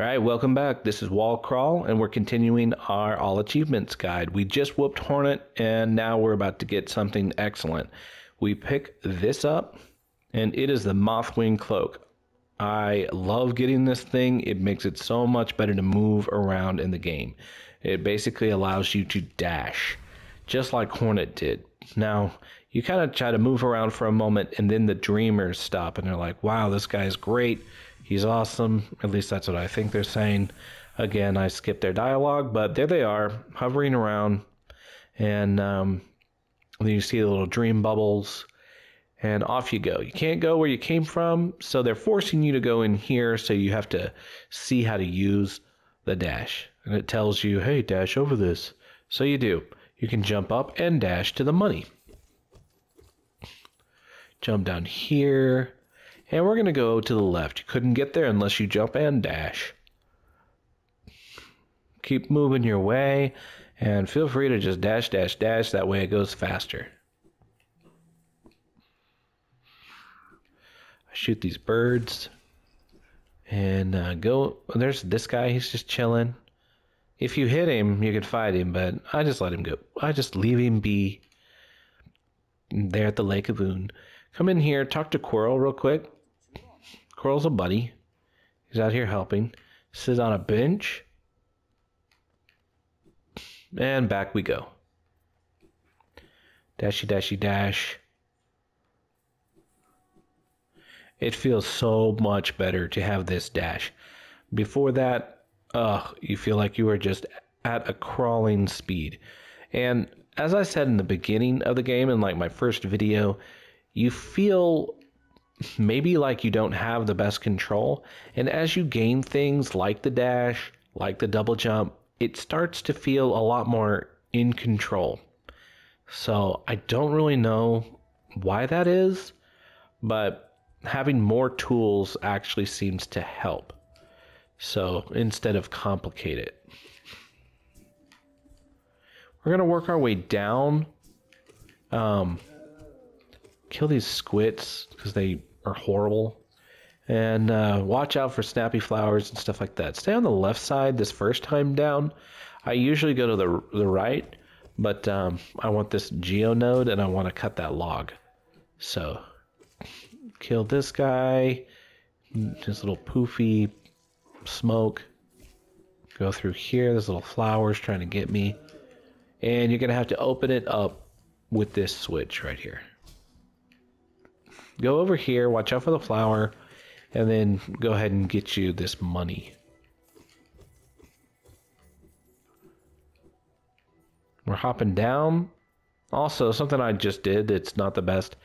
All right, welcome back. This is Wall Crawl, and we're continuing our All Achievements guide. We just whooped Hornet, and now we're about to get something excellent. We pick this up, and it is the Mothwing Cloak. I love getting this thing. It makes it so much better to move around in the game. It basically allows you to dash, just like Hornet did. Now, you kind of try to move around for a moment, and then the dreamers stop, and they're like, wow, this guy's great He's awesome. At least that's what I think they're saying. Again, I skipped their dialogue, but there they are, hovering around. And um, then you see the little dream bubbles, and off you go. You can't go where you came from, so they're forcing you to go in here, so you have to see how to use the dash. And it tells you, hey, dash over this. So you do. You can jump up and dash to the money. Jump down here and we're going to go to the left. You couldn't get there unless you jump and dash. Keep moving your way and feel free to just dash, dash, dash. That way it goes faster. I shoot these birds and uh, go. There's this guy. He's just chilling. If you hit him, you can fight him, but I just let him go. I just leave him be there at the Lake of Unn. Come in here, talk to Quirrel real quick. Quirrel's a buddy. He's out here helping. Sit on a bench. And back we go. Dashy, dashy, dash. It feels so much better to have this dash. Before that, ugh, you feel like you are just at a crawling speed. And as I said in the beginning of the game, in like my first video, you feel maybe like you don't have the best control. And as you gain things like the dash, like the double jump, it starts to feel a lot more in control. So I don't really know why that is, but having more tools actually seems to help. So instead of complicate it, we're gonna work our way down. Um, kill these squits because they are horrible. And uh, watch out for snappy flowers and stuff like that. Stay on the left side this first time down. I usually go to the, the right, but um, I want this geonode and I want to cut that log. So, kill this guy. This little poofy smoke. Go through here. There's little flowers trying to get me. And you're going to have to open it up with this switch right here go over here, watch out for the flower, and then go ahead and get you this money. We're hopping down. Also, something I just did that's not the best.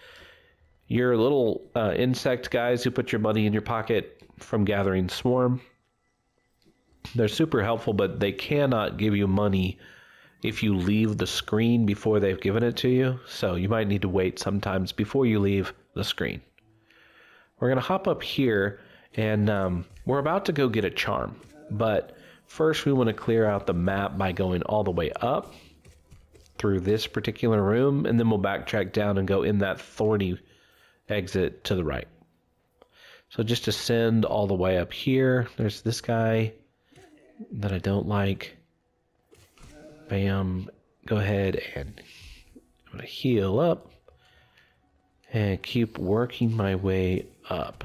Your little uh, insect guys who put your money in your pocket from gathering swarm. They're super helpful, but they cannot give you money if you leave the screen before they've given it to you. So you might need to wait sometimes before you leave the screen. We're going to hop up here and um, we're about to go get a charm. But first we want to clear out the map by going all the way up through this particular room and then we'll backtrack down and go in that thorny exit to the right. So just ascend all the way up here. There's this guy that I don't like. Bam. Go ahead and I'm going to heal up and keep working my way up.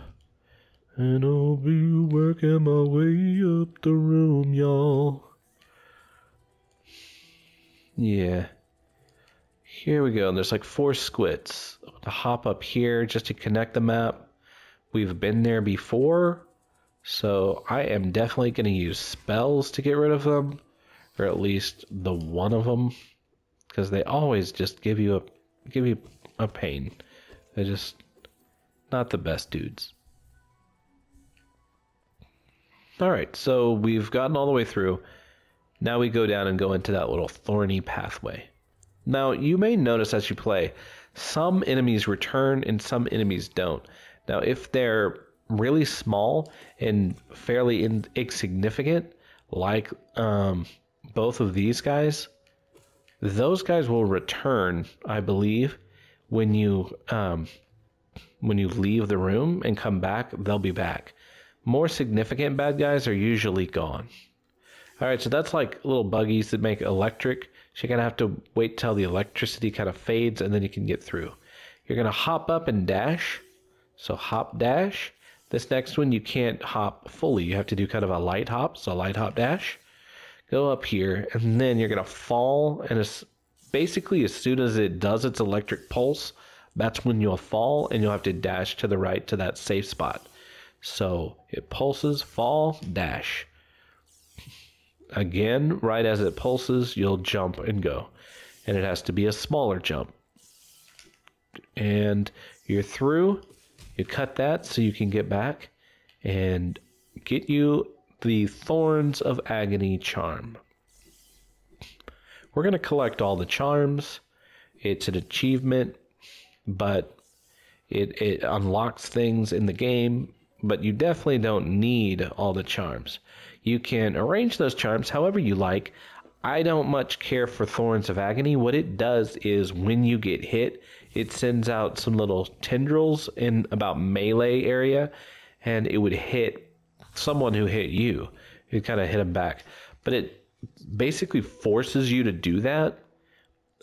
And I'll be working my way up the room, y'all. Yeah. Here we go. And there's like four squits. To hop up here just to connect the map. We've been there before. So I am definitely going to use spells to get rid of them. Or at least the one of them. Because they always just give you a give you a pain. They're just not the best dudes. Alright, so we've gotten all the way through. Now we go down and go into that little thorny pathway. Now, you may notice as you play, some enemies return and some enemies don't. Now, if they're really small and fairly in- insignificant, like um, both of these guys, those guys will return, I believe, when you um, when you leave the room and come back, they'll be back. more significant bad guys are usually gone. All right, so that's like little buggies that make electric. So you're gonna have to wait till the electricity kind of fades and then you can get through. You're gonna hop up and dash. So hop dash. This next one you can't hop fully. You have to do kind of a light hop, so light hop dash. Go up here, and then you're gonna fall, and it's basically as soon as it does its electric pulse, that's when you'll fall, and you'll have to dash to the right to that safe spot. So it pulses, fall, dash. Again, right as it pulses, you'll jump and go. And it has to be a smaller jump. And you're through. You cut that so you can get back and get you the Thorns of Agony charm. We're going to collect all the charms. It's an achievement, but it, it unlocks things in the game, but you definitely don't need all the charms. You can arrange those charms however you like. I don't much care for Thorns of Agony. What it does is when you get hit, it sends out some little tendrils in about melee area, and it would hit someone who hit you. It kind of hit them back, but it basically forces you to do that,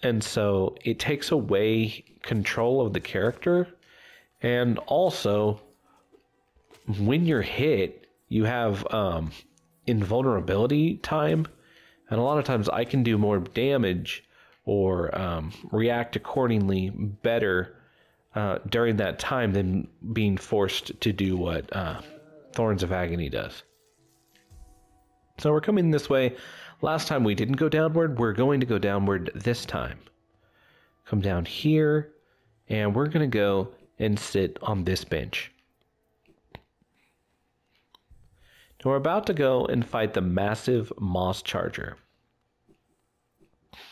and so it takes away control of the character, and also when you're hit, you have um, invulnerability time, and a lot of times I can do more damage or um, react accordingly better uh, during that time than being forced to do what uh, Thorns of Agony does. So we're coming this way. Last time we didn't go downward, we're going to go downward this time. Come down here, and we're going to go and sit on this bench. Now we're about to go and fight the massive Moss Charger.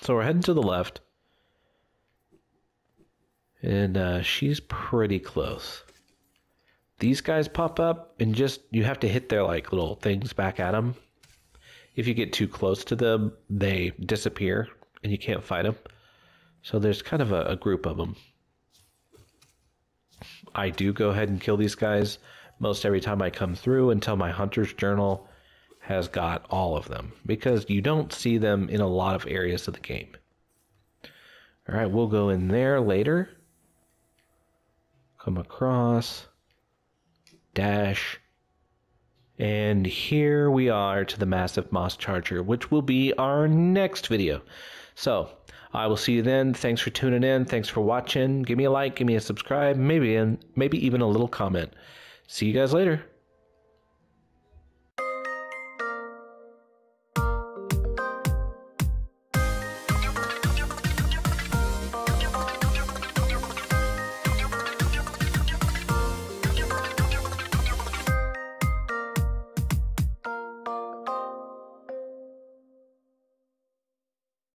So we're heading to the left. And uh, she's pretty close. These guys pop up and just, you have to hit their like little things back at them. If you get too close to them, they disappear and you can't fight them. So there's kind of a, a group of them. I do go ahead and kill these guys most every time I come through until my hunter's journal has got all of them because you don't see them in a lot of areas of the game. All right, we'll go in there later. Come across, dash, and here we are to the massive moss charger, which will be our next video. So I will see you then. Thanks for tuning in. Thanks for watching. Give me a like, give me a subscribe, maybe and maybe even a little comment. See you guys later.